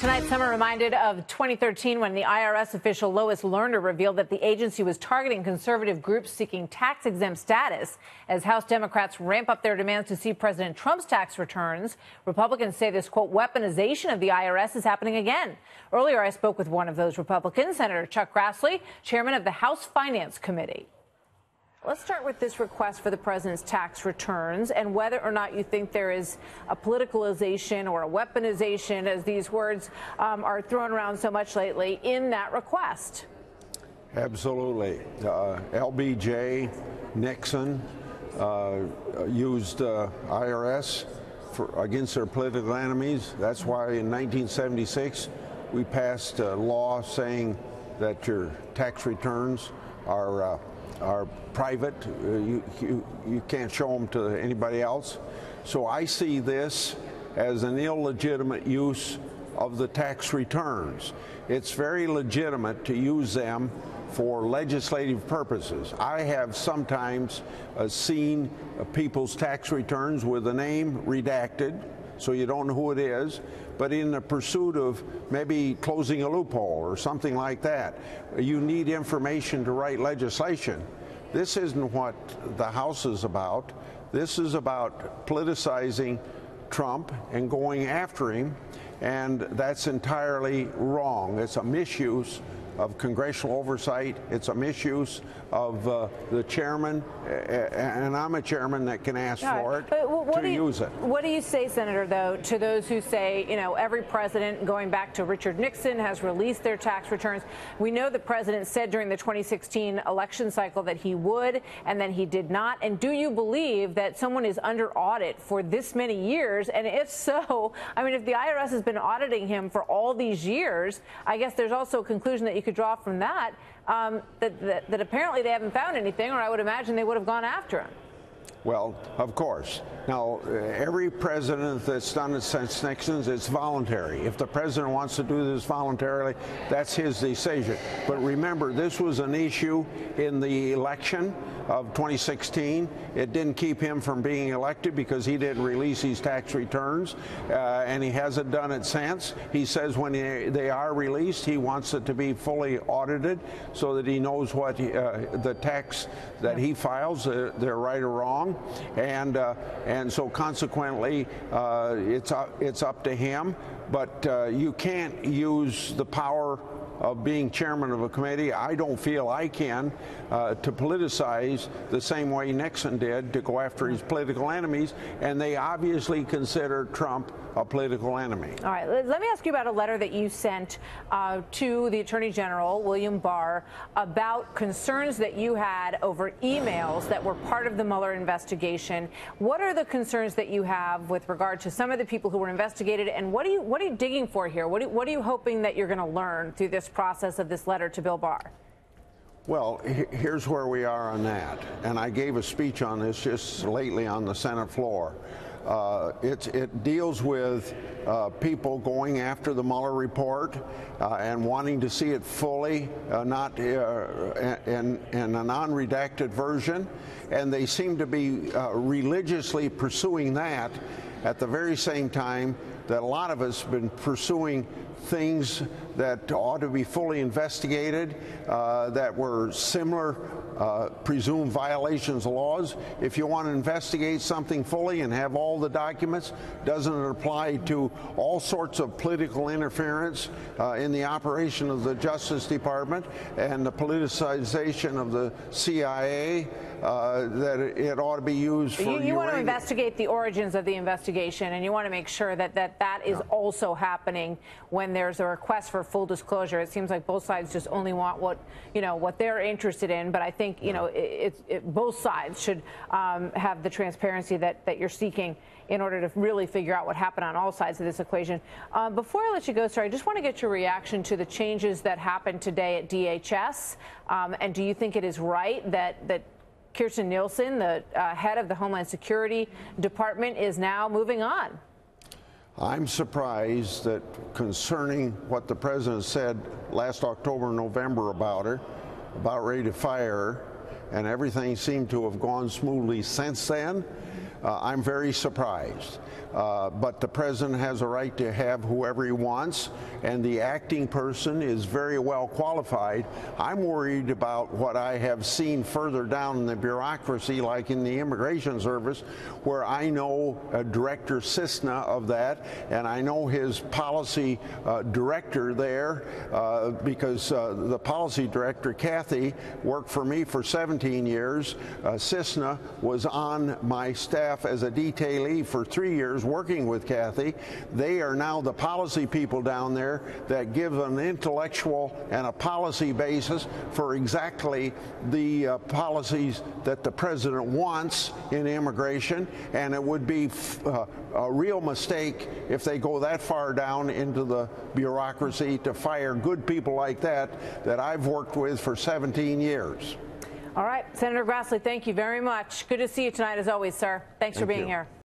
Tonight, some are reminded of 2013 when the IRS official Lois Lerner revealed that the agency was targeting conservative groups seeking tax exempt status. As House Democrats ramp up their demands to see President Trump's tax returns, Republicans say this, quote, weaponization of the IRS is happening again. Earlier, I spoke with one of those Republicans, Senator Chuck Grassley, chairman of the House Finance Committee. Let's start with this request for the president's tax returns and whether or not you think there is a politicalization or a weaponization, as these words um, are thrown around so much lately, in that request. Absolutely. Uh, LBJ, Nixon uh, used uh, IRS for, against their political enemies. That's why in 1976 we passed a law saying that your tax returns are uh, are private. Uh, you, you, you can't show them to anybody else. So I see this as an illegitimate use of the tax returns. It's very legitimate to use them for legislative purposes. I have sometimes uh, seen uh, people's tax returns with a name redacted, so you don't know who it is, but in the pursuit of maybe closing a loophole or something like that, you need information to write legislation. This isn't what the House is about. This is about politicizing Trump and going after him, and that's entirely wrong. It's a misuse of congressional oversight. It's a misuse of uh, the chairman, and I'm a chairman that can ask for it to you, use it. What do you say, Senator, though, to those who say, you know, every president going back to Richard Nixon has released their tax returns? We know the president said during the 2016 election cycle that he would, and then he did not. And do you believe that someone is under audit for this many years? And if so, I mean, if the IRS has been auditing him for all these years, I guess there's also a conclusion that you could draw from that um, that, that, that apparently they haven't found anything, or I would imagine they would have gone after him. Well, of course. Now, every president that's done it since Nixon's, it's voluntary. If the president wants to do this voluntarily, that's his decision. But remember, this was an issue in the election of 2016. It didn't keep him from being elected because he didn't release his tax returns, uh, and he hasn't done it since. He says when he, they are released, he wants it to be fully audited so that he knows what he, uh, the tax that he files, uh, they're right or wrong, and uh, and so consequently, uh, it's up, it's up to him. But uh, you can't use the power of being chairman of a committee, I don't feel I can, uh, to politicize the same way Nixon did to go after his political enemies. And they obviously consider Trump a political enemy. All right. Let me ask you about a letter that you sent uh, to the Attorney General, William Barr, about concerns that you had over emails that were part of the Mueller investigation. What are the concerns that you have with regard to some of the people who were investigated, and what are you what are you digging for here? What, what are you hoping that you're going to learn through this process of this letter to Bill Barr? Well, here's where we are on that. And I gave a speech on this just lately on the Senate floor. Uh, it, it, deals with uh, people going after the Mueller report uh, and wanting to see it fully, uh, not uh, in, in, a non-redacted version. And they seem to be uh, religiously pursuing that at the very same time that a lot of us have been pursuing things that ought to be fully investigated uh, that were similar uh, presumed violations of laws. If you want to investigate something fully and have all the documents, doesn't it apply to all sorts of political interference uh, in the operation of the Justice Department and the politicization of the CIA? Uh, that it ought to be used for. You, you want to investigate the origins of the investigation, and you want to make sure that that, that is yeah. also happening when there's a request for full disclosure. It seems like both sides just only want what you know what they're interested in, but I think you know it, it, both sides should um, have the transparency that that you're seeking in order to really figure out what happened on all sides of this equation. Um, before I let you go, sir, I just want to get your reaction to the changes that happened today at DHS. Um, and do you think it is right that that Kirstjen Nielsen, the uh, head of the Homeland Security Department, is now moving on. I'm surprised that concerning what the president said last October, and November about her, about ready to fire and everything seemed to have gone smoothly since then. uh, I'm very surprised. Uh, but the president has a right to have whoever he wants, and the acting person is very well qualified. I'm worried about what I have seen further down in the bureaucracy, like in the Immigration Service, where I know uh, Director Cissna of that, and I know his policy uh, director there uh, because uh, the policy director, Kathy, worked for me for 17 years. Uh, Cissna was on my staff as a detailee for three years working with Kathy. They are now the policy people down there that give an intellectual and a policy basis for exactly the uh, policies that the president wants in immigration. And it would be uh, a real mistake if they go that far down into the bureaucracy to fire good people like that that I've worked with for 17 years. All right, Senator Grassley, thank you very much. Good to see you tonight, as always, sir. Thanks for being you. here.